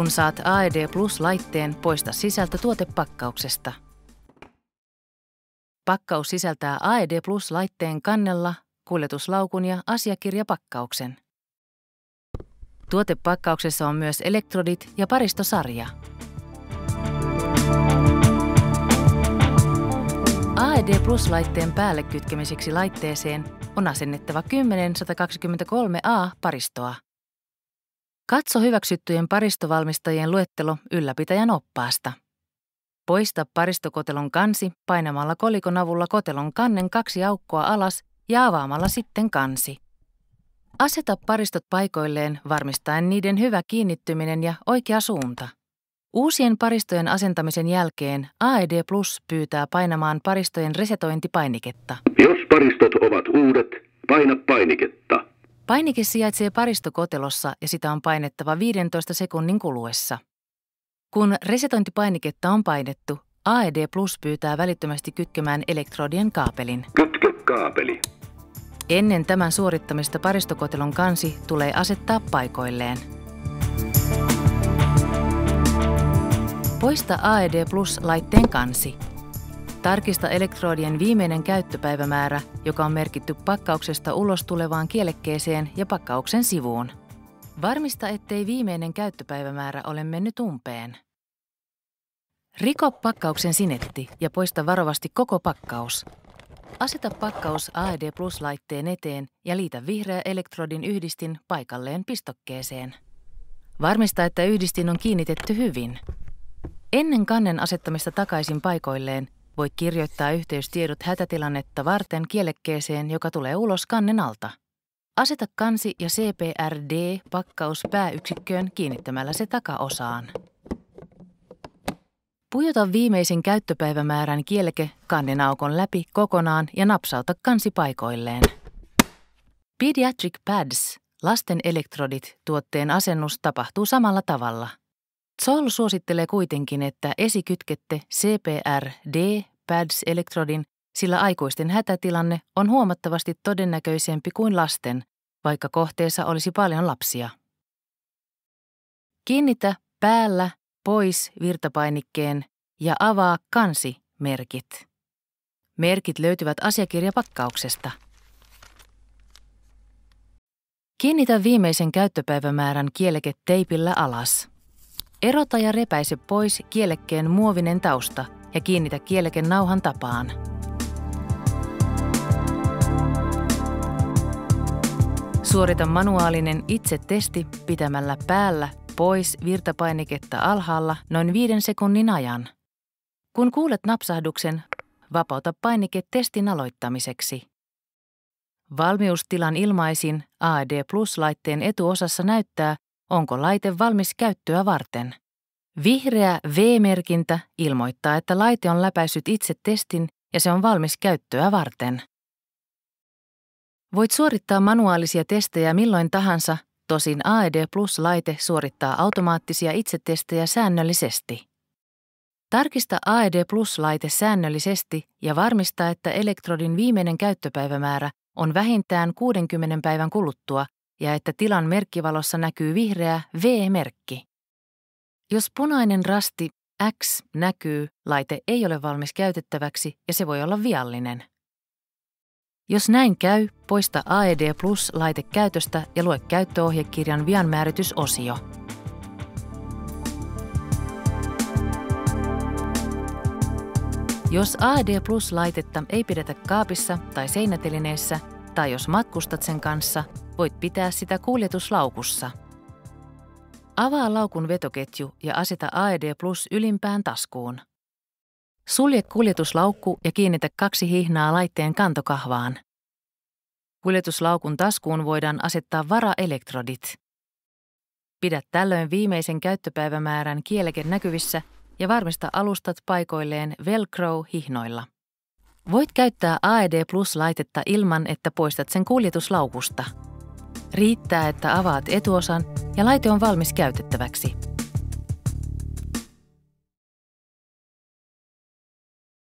Kun saat AED Plus-laitteen, poista sisältö tuotepakkauksesta. Pakkaus sisältää AED Plus-laitteen kannella, kuljetuslaukun ja asiakirjapakkauksen. Tuotepakkauksessa on myös elektrodit ja paristosarja. AED Plus-laitteen päälle kytkemiseksi laitteeseen on asennettava 10123A paristoa. Katso hyväksyttyjen paristovalmistajien luettelo ylläpitäjän oppaasta. Poista paristokotelon kansi painamalla kolikon avulla kotelon kannen kaksi aukkoa alas ja avaamalla sitten kansi. Aseta paristot paikoilleen varmistaen niiden hyvä kiinnittyminen ja oikea suunta. Uusien paristojen asentamisen jälkeen AED Plus pyytää painamaan paristojen resetointipainiketta. Jos paristot ovat uudet, paina painiketta. Painike sijaitsee paristokotelossa ja sitä on painettava 15 sekunnin kuluessa. Kun resetointipainiketta on painettu, AED Plus pyytää välittömästi kytkemään elektrodien kaapelin. Kytke kaapeli. Ennen tämän suorittamista paristokotelon kansi tulee asettaa paikoilleen. Poista AED Plus-laitteen kansi. Tarkista elektrodien viimeinen käyttöpäivämäärä, joka on merkitty pakkauksesta ulos tulevaan kielekkeeseen ja pakkauksen sivuun. Varmista, ettei viimeinen käyttöpäivämäärä ole mennyt umpeen. Riko pakkauksen sinetti ja poista varovasti koko pakkaus. Aseta pakkaus AED Plus-laitteen eteen ja liitä vihreä elektrodin yhdistin paikalleen pistokkeeseen. Varmista, että yhdistin on kiinnitetty hyvin. Ennen kannen asettamista takaisin paikoilleen voit kirjoittaa yhteystiedot hätätilannetta varten kielekkeeseen, joka tulee ulos kannen alta. Aseta kansi ja CPRD-pakkaus pääyksikköön kiinnittämällä se takaosaan. Pujota viimeisin käyttöpäivämäärän kielke kannenaukon läpi kokonaan ja napsauta kansi paikoilleen. Pediatric Pads, lasten elektrodit, tuotteen asennus tapahtuu samalla tavalla. Zoll suosittelee kuitenkin, että esikytkette CPR-D Pads-elektrodin, sillä aikuisten hätätilanne on huomattavasti todennäköisempi kuin lasten, vaikka kohteessa olisi paljon lapsia. Kiinnitä päällä pois virtapainikkeen ja avaa kansi-merkit. Merkit löytyvät asiakirjapakkauksesta. Kiinnitä viimeisen käyttöpäivämäärän kieleke teipillä alas. Erota ja repäise pois kielekkeen muovinen tausta ja kiinnitä kieleken nauhan tapaan. Suorita manuaalinen itse-testi pitämällä päällä pois virtapainiketta alhaalla noin viiden sekunnin ajan. Kun kuulet napsahduksen, vapauta painike testin aloittamiseksi. Valmiustilan ilmaisin AED Plus-laitteen etuosassa näyttää, onko laite valmis käyttöä varten. Vihreä V-merkintä ilmoittaa, että laite on läpäissyt itse testin ja se on valmis käyttöä varten. Voit suorittaa manuaalisia testejä milloin tahansa, tosin AED Plus-laite suorittaa automaattisia itsetestejä säännöllisesti. Tarkista AED Plus-laite säännöllisesti ja varmista, että elektrodin viimeinen käyttöpäivämäärä on vähintään 60 päivän kuluttua ja että tilan merkkivalossa näkyy vihreä V-merkki. Jos punainen rasti X näkyy, laite ei ole valmis käytettäväksi ja se voi olla viallinen. Jos näin käy, poista AED Plus-laite käytöstä ja lue käyttöohjekirjan vianmääritysosio. Jos AED Plus-laitetta ei pidetä kaapissa tai seinätelineessä, tai jos matkustat sen kanssa, voit pitää sitä kuljetuslaukussa. Avaa laukun vetoketju ja aseta AED Plus ylimpään taskuun. Sulje kuljetuslaukku ja kiinnitä kaksi hihnaa laitteen kantokahvaan. Kuljetuslaukun taskuun voidaan asettaa varaelektrodit. Pidä tällöin viimeisen käyttöpäivämäärän kieleke näkyvissä ja varmista alustat paikoilleen Velcro-hihnoilla. Voit käyttää AED Plus-laitetta ilman, että poistat sen kuljetuslaukusta. Riittää, että avaat etuosan ja laite on valmis käytettäväksi.